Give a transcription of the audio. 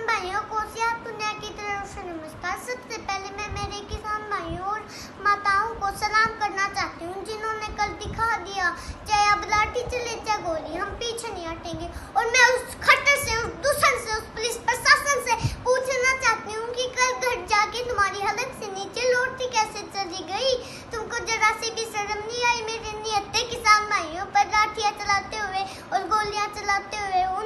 किसान भाइयों को सियात दुनिया की तरफ़ से नमस्कार। सबसे पहले मैं मेरे किसान भाइयों और माताओं को सलाम करना चाहती हूँ, जिन्होंने कल दिखा दिया, चाहे अब लाठी चले, चाहे गोली, हम पीछे नहीं हटेंगे। और मैं उस खट्टर से, उस दूसर से, उस पुलिस प्रशासन से पूछना चाहती हूँ कि कल घर जाके तुम्हारी हालत से नीचे लौटती कैसे चली गई? तुमको जरा सी भी शर्म नहीं आई मेरे नियते किसान भाइयों पर लाठियाँ चलाते हुए और गोलियाँ चलाते हुए? उन्हीं